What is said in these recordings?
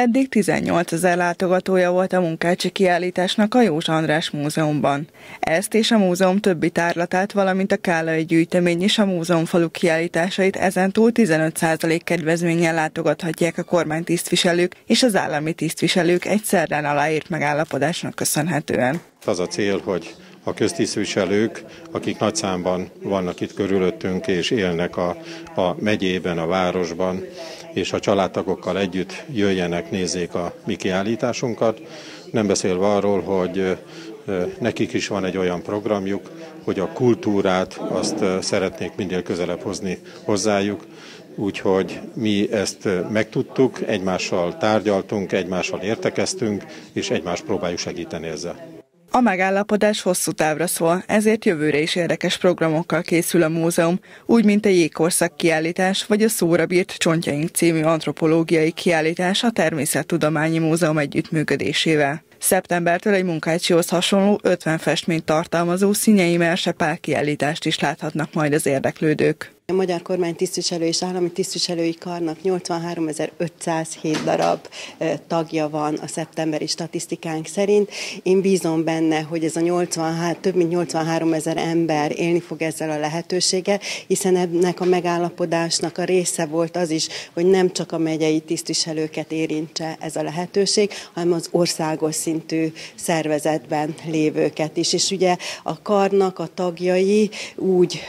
Eddig 18 ezer látogatója volt a munkácsi kiállításnak a Józsa András Múzeumban. Ezt és a múzeum többi tárlatát, valamint a Kálai gyűjtemény és a múzeum falu kiállításait ezentúl 15% kedvezménnyel látogathatják a kormány tisztviselők és az állami tisztviselők egy szerdán aláírt megállapodásnak köszönhetően. Az a cél, hogy a köztisztviselők, akik nagy számban vannak itt körülöttünk és élnek a, a megyében, a városban, és a családtagokkal együtt jöjjenek, nézzék a mi kiállításunkat. Nem beszélve arról, hogy nekik is van egy olyan programjuk, hogy a kultúrát azt szeretnék minél közelebb hozni hozzájuk, úgyhogy mi ezt megtudtuk, egymással tárgyaltunk, egymással értekeztünk, és egymást próbáljuk segíteni ezzel. A megállapodás hosszú távra szól, ezért jövőre is érdekes programokkal készül a múzeum, úgy mint a Jégkorszak kiállítás vagy a Szóra bírt Csontjaink című antropológiai kiállítás a Természettudományi Múzeum együttműködésével. Szeptembertől egy munkácsihoz hasonló 50 festményt tartalmazó színyei mersepál kiállítást is láthatnak majd az érdeklődők. A Magyar Kormány tisztviselő és állami tisztviselői karnak 83.507 darab tagja van a szeptemberi statisztikánk szerint. Én bízom benne, hogy ez a 83, több mint 83 ezer ember élni fog ezzel a lehetőséggel, hiszen ennek a megállapodásnak a része volt az is, hogy nem csak a megyei tisztviselőket érintse ez a lehetőség, hanem az országos szintű szervezetben lévőket is. És ugye a karnak a tagjai úgy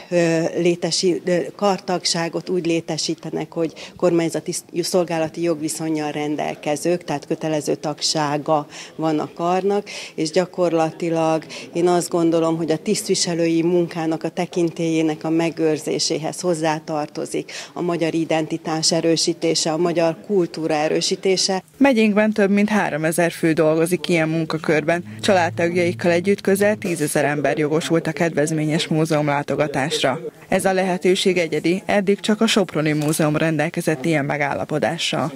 létesít, kartagságot úgy létesítenek, hogy kormányzati szolgálati jogviszonyjal rendelkezők, tehát kötelező tagsága van a karnak, és gyakorlatilag én azt gondolom, hogy a tisztviselői munkának a tekintélyének a megőrzéséhez hozzátartozik a magyar identitás erősítése, a magyar kultúra erősítése. Megyénkben több mint 3000 fő dolgozik ilyen munkakörben. Családtagjaikkal együtt közel 10 ezer ember jogosult a kedvezményes múzeum látogatásra. Ez a lehetőség egyedi, eddig csak a Soproni Múzeum rendelkezett ilyen megállapodással.